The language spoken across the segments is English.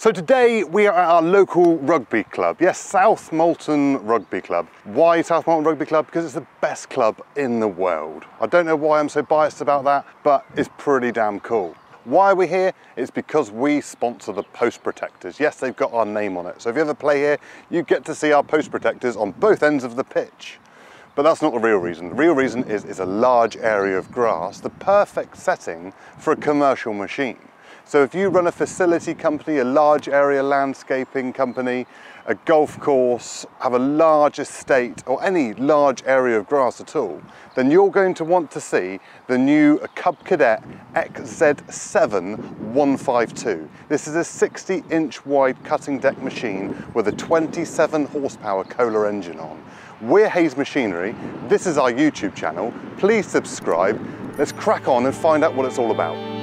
So today we are at our local rugby club. Yes, South Molton Rugby Club. Why South Molton Rugby Club? Because it's the best club in the world. I don't know why I'm so biased about that, but it's pretty damn cool. Why are we here? It's because we sponsor the post protectors. Yes, they've got our name on it. So if you ever play here, you get to see our post protectors on both ends of the pitch. But that's not the real reason. The real reason is it's a large area of grass, the perfect setting for a commercial machine. So if you run a facility company, a large area landscaping company, a golf course, have a large estate or any large area of grass at all, then you're going to want to see the new Cub Cadet XZ7 152. This is a 60 inch wide cutting deck machine with a 27 horsepower Kohler engine on. We're Hayes Machinery, this is our YouTube channel, please subscribe, let's crack on and find out what it's all about.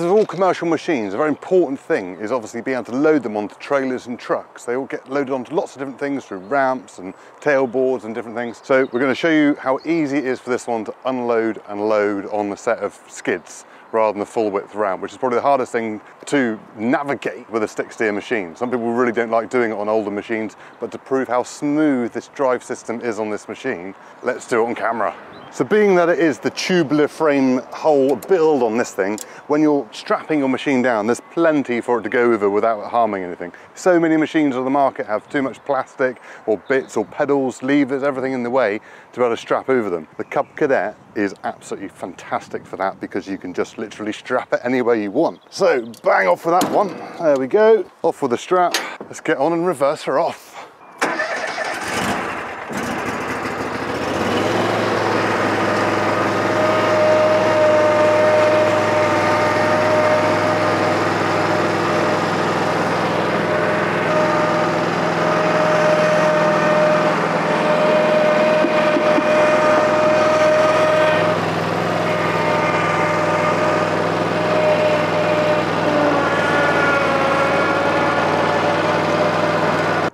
As all commercial machines, a very important thing is obviously being able to load them onto trailers and trucks. They all get loaded onto lots of different things through ramps and tailboards and different things. So we're going to show you how easy it is for this one to unload and load on a set of skids rather than the full width ramp, which is probably the hardest thing to navigate with a stick steer machine. Some people really don't like doing it on older machines, but to prove how smooth this drive system is on this machine, let's do it on camera. So being that it is the tubular frame whole build on this thing, when you're strapping your machine down, there's plenty for it to go over without harming anything. So many machines on the market have too much plastic or bits or pedals, levers, everything in the way to be able to strap over them. The Cub Cadet is absolutely fantastic for that because you can just literally strap it anywhere you want. So bang off with that one. There we go. Off with the strap. Let's get on and reverse her off.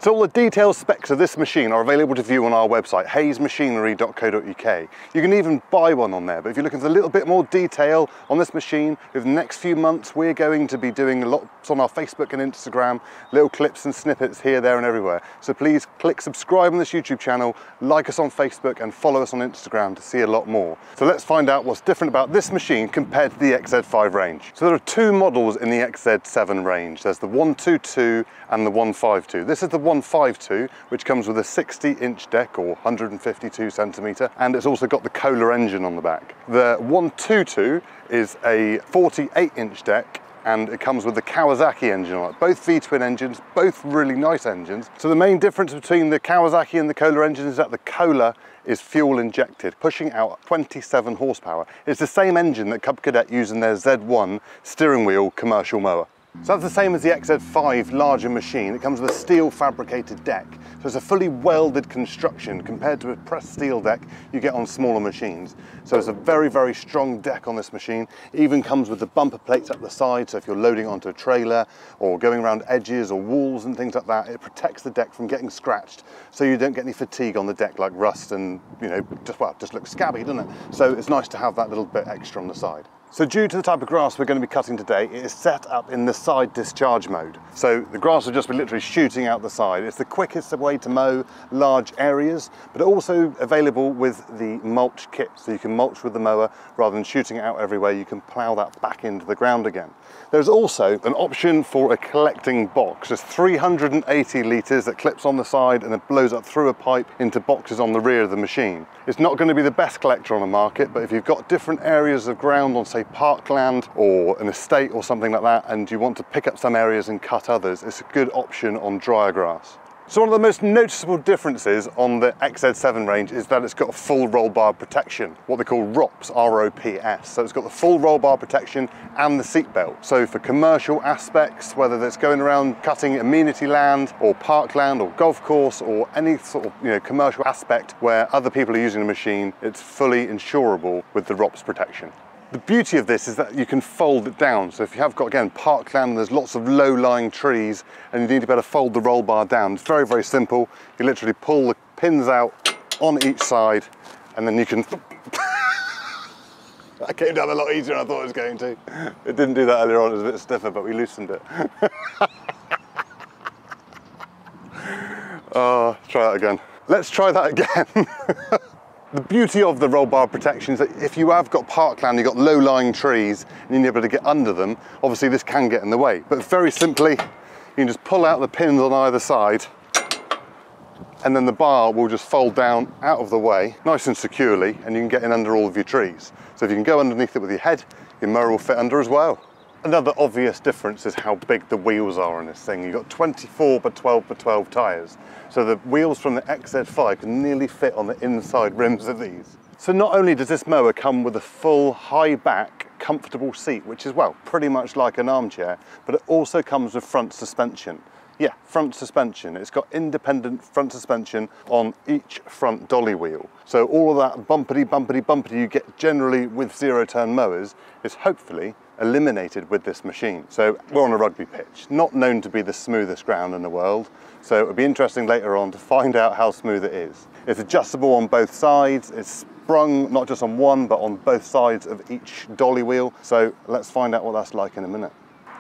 So all the detailed specs of this machine are available to view on our website, hayesmachinery.co.uk. You can even buy one on there, but if you're looking for a little bit more detail on this machine, over the next few months, we're going to be doing lots on our Facebook and Instagram, little clips and snippets here, there and everywhere. So please click subscribe on this YouTube channel, like us on Facebook and follow us on Instagram to see a lot more. So let's find out what's different about this machine compared to the XZ5 range. So there are two models in the XZ7 range. There's the 122 and the 152. This is the 152, which comes with a 60 inch deck or 152 centimetre, and it's also got the Kohler engine on the back. The 122 is a 48 inch deck and it comes with the Kawasaki engine on it. Both V-twin engines, both really nice engines. So the main difference between the Kawasaki and the Kohler engine is that the Kohler is fuel injected, pushing out 27 horsepower. It's the same engine that Cub Cadet use in their Z1 steering wheel commercial mower. So that's the same as the XZ5 larger machine. It comes with a steel fabricated deck. So it's a fully welded construction compared to a pressed steel deck you get on smaller machines. So it's a very, very strong deck on this machine. It even comes with the bumper plates up the side. So if you're loading onto a trailer or going around edges or walls and things like that, it protects the deck from getting scratched. So you don't get any fatigue on the deck like rust and, you know, just, well, just looks scabby, doesn't it? So it's nice to have that little bit extra on the side. So due to the type of grass we're going to be cutting today, it is set up in the side discharge mode. So the grass will just be literally shooting out the side. It's the quickest way to mow large areas, but also available with the mulch kit. So you can mulch with the mower rather than shooting it out everywhere, you can plough that back into the ground again. There's also an option for a collecting box. There's 380 litres that clips on the side and it blows up through a pipe into boxes on the rear of the machine. It's not going to be the best collector on the market, but if you've got different areas of ground on, say, parkland or an estate or something like that, and you want to pick up some areas and cut others, it's a good option on drier grass. So one of the most noticeable differences on the XZ7 range is that it's got a full roll bar protection, what they call ROPS, R-O-P-S. So it's got the full roll bar protection and the seat belt. So for commercial aspects, whether that's going around cutting amenity land or parkland or golf course or any sort of you know commercial aspect where other people are using the machine, it's fully insurable with the ROPS protection. The beauty of this is that you can fold it down. So if you have got, again, parkland, there's lots of low-lying trees and you need to be able to fold the roll bar down. It's very, very simple. You literally pull the pins out on each side and then you can... that came down a lot easier than I thought it was going to. It didn't do that earlier on, it was a bit stiffer, but we loosened it. oh, try that again. Let's try that again. The beauty of the roll bar protection is that if you have got parkland, you've got low-lying trees, and you're able to get under them, obviously this can get in the way. But very simply, you can just pull out the pins on either side, and then the bar will just fold down out of the way, nice and securely, and you can get in under all of your trees. So if you can go underneath it with your head, your mower will fit under as well. Another obvious difference is how big the wheels are on this thing. You've got 24 by 12 by 12 tyres. So the wheels from the XZ5 can nearly fit on the inside rims of these. So not only does this mower come with a full high back, comfortable seat, which is, well, pretty much like an armchair, but it also comes with front suspension. Yeah, front suspension. It's got independent front suspension on each front dolly wheel. So all of that bumpity, bumpity, bumpity you get generally with zero turn mowers is hopefully eliminated with this machine. So we're on a rugby pitch, not known to be the smoothest ground in the world. So it'll be interesting later on to find out how smooth it is. It's adjustable on both sides. It's sprung not just on one, but on both sides of each dolly wheel. So let's find out what that's like in a minute.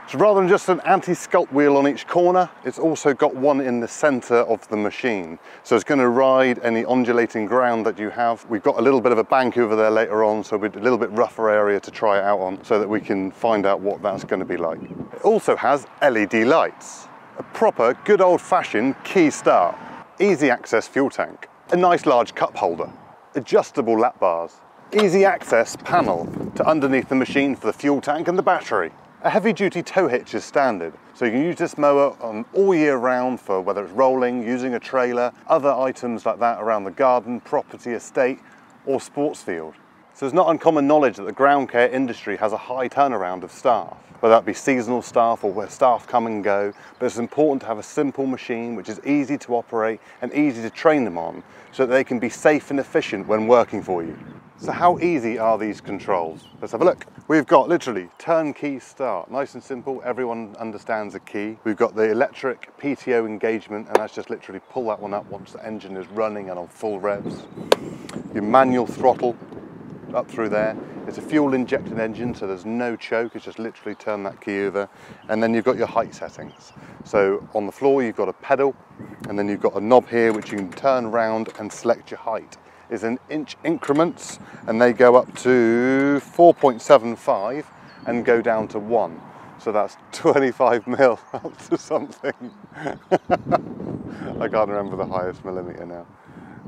So rather than just an anti-scalp wheel on each corner, it's also got one in the center of the machine. So it's gonna ride any undulating ground that you have. We've got a little bit of a bank over there later on, so a little bit rougher area to try it out on so that we can find out what that's gonna be like. It also has LED lights, a proper good old fashioned key start, easy access fuel tank, a nice large cup holder, adjustable lap bars, easy access panel to underneath the machine for the fuel tank and the battery. A heavy duty tow hitch is standard, so you can use this mower on all year round for whether it's rolling, using a trailer, other items like that around the garden, property, estate, or sports field. So it's not uncommon knowledge that the ground care industry has a high turnaround of staff, whether that be seasonal staff or where staff come and go, but it's important to have a simple machine which is easy to operate and easy to train them on so that they can be safe and efficient when working for you. So how easy are these controls? Let's have a look. We've got literally turnkey start, nice and simple, everyone understands a key. We've got the electric PTO engagement and that's just literally pull that one up once the engine is running and on full revs. Your manual throttle up through there. It's a fuel injected engine so there's no choke, it's just literally turn that key over. And then you've got your height settings. So on the floor you've got a pedal and then you've got a knob here which you can turn around and select your height is in inch increments and they go up to 4.75 and go down to one. So that's 25 mil up to something. I can't remember the highest millimeter now.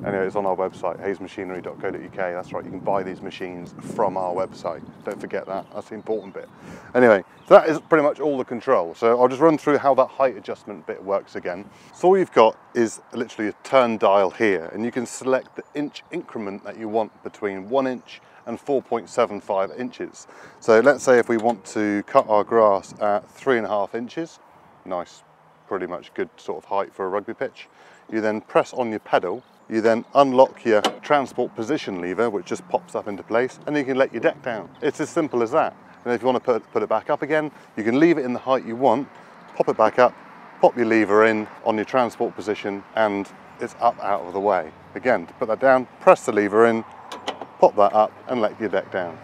Anyway, it's on our website, hayesmachinery.co.uk. That's right, you can buy these machines from our website. Don't forget that, that's the important bit. Anyway, so that is pretty much all the control. So I'll just run through how that height adjustment bit works again. So all you've got is literally a turn dial here, and you can select the inch increment that you want between one inch and 4.75 inches. So let's say if we want to cut our grass at three and a half inches, nice, pretty much good sort of height for a rugby pitch. You then press on your pedal you then unlock your transport position lever, which just pops up into place, and you can let your deck down. It's as simple as that. And if you want to put, put it back up again, you can leave it in the height you want, pop it back up, pop your lever in on your transport position, and it's up out of the way. Again, to put that down, press the lever in, pop that up, and let your deck down.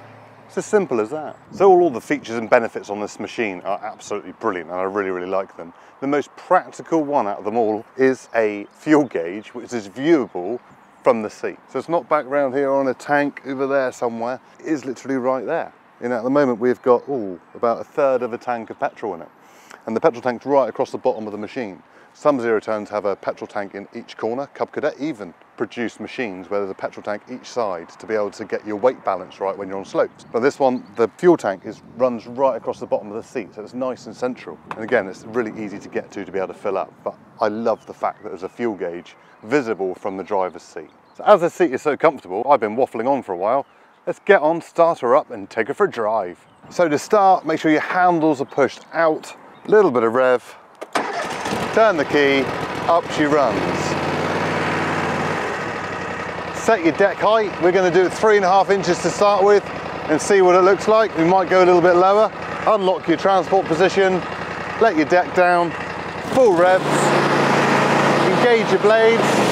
It's as simple as that. So all the features and benefits on this machine are absolutely brilliant and I really, really like them. The most practical one out of them all is a fuel gauge, which is viewable from the seat. So it's not back around here on a tank over there somewhere. It is literally right there. You know, at the moment we've got ooh, about a third of a tank of petrol in it. And the petrol tank's right across the bottom of the machine. Some zero turns have a petrol tank in each corner. Cub Cadet even produce machines where there's a petrol tank each side to be able to get your weight balance right when you're on slopes. But this one, the fuel tank is runs right across the bottom of the seat, so it's nice and central. And again, it's really easy to get to to be able to fill up. But I love the fact that there's a fuel gauge visible from the driver's seat. So as the seat is so comfortable, I've been waffling on for a while. Let's get on, start her up and take her for a drive. So to start, make sure your handles are pushed out, a little bit of rev, turn the key, up she runs set your deck height. We're going to do it three and a half inches to start with and see what it looks like. We might go a little bit lower. Unlock your transport position, let your deck down, full revs, engage your blades,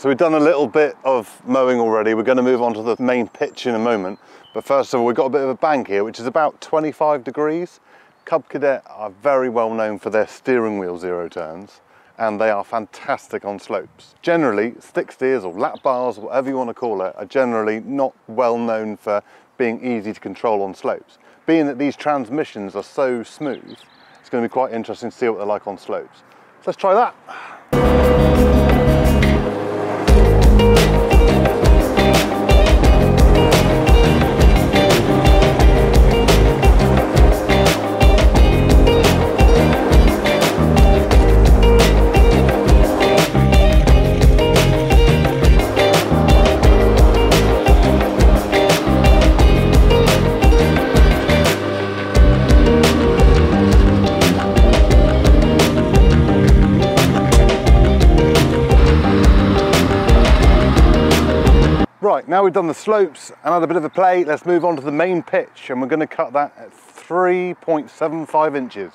so we've done a little bit of mowing already. We're going to move on to the main pitch in a moment. But first of all, we've got a bit of a bank here, which is about 25 degrees. Cub Cadet are very well known for their steering wheel zero turns and they are fantastic on slopes. Generally, stick steers or lap bars, whatever you want to call it, are generally not well known for being easy to control on slopes. Being that these transmissions are so smooth, it's going to be quite interesting to see what they're like on slopes. So let's try that. Right, now we've done the slopes and had a bit of a play, let's move on to the main pitch and we're going to cut that at 3.75 inches.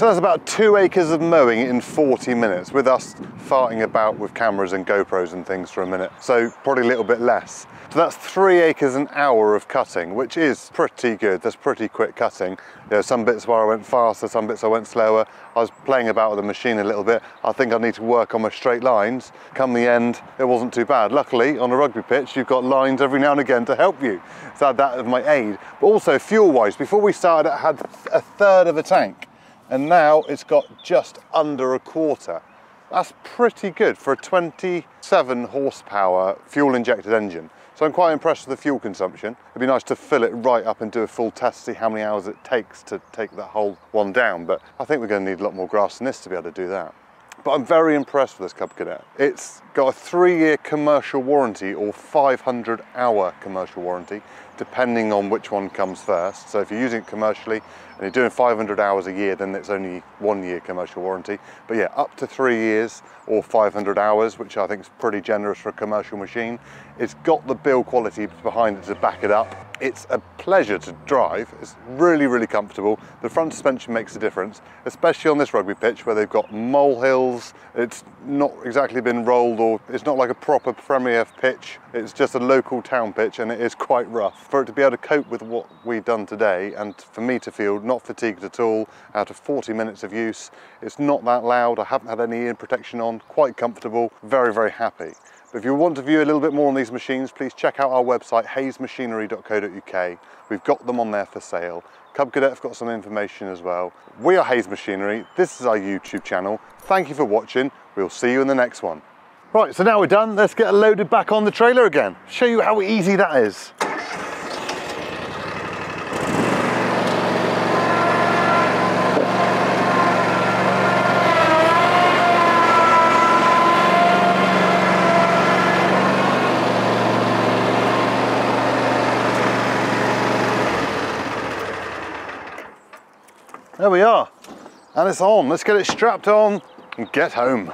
So that's about two acres of mowing in 40 minutes with us farting about with cameras and GoPros and things for a minute. So probably a little bit less. So that's three acres an hour of cutting, which is pretty good. That's pretty quick cutting. There are some bits where I went faster, some bits I went slower. I was playing about with the machine a little bit. I think I need to work on my straight lines. Come the end, it wasn't too bad. Luckily, on a rugby pitch, you've got lines every now and again to help you. So I had that as my aid. But also fuel-wise, before we started, it had a third of a tank. And now it's got just under a quarter. That's pretty good for a 27 horsepower fuel injected engine. So I'm quite impressed with the fuel consumption. It'd be nice to fill it right up and do a full test, see how many hours it takes to take that whole one down. But I think we're going to need a lot more grass than this to be able to do that. But I'm very impressed with this Cub Cadet. It's got a three year commercial warranty or 500 hour commercial warranty, depending on which one comes first. So if you're using it commercially and you're doing 500 hours a year, then it's only one year commercial warranty. But yeah, up to three years or 500 hours, which I think is pretty generous for a commercial machine. It's got the build quality behind it to back it up. It's a pleasure to drive. It's really, really comfortable. The front suspension makes a difference, especially on this rugby pitch where they've got molehills. It's not exactly been rolled or it's not like a proper Premier pitch. It's just a local town pitch and it is quite rough. For it to be able to cope with what we've done today and for me to feel not fatigued at all out of 40 minutes of use, it's not that loud. I haven't had any ear protection on, quite comfortable, very, very happy. But if you want to view a little bit more on these machines, please check out our website, hayesmachinery.co.uk. We've got them on there for sale. Cub Cadet have got some information as well. We are Hayes Machinery. This is our YouTube channel. Thank you for watching. We'll see you in the next one. Right, so now we're done. Let's get loaded back on the trailer again. Show you how easy that is. There we are. And it's on. Let's get it strapped on and get home.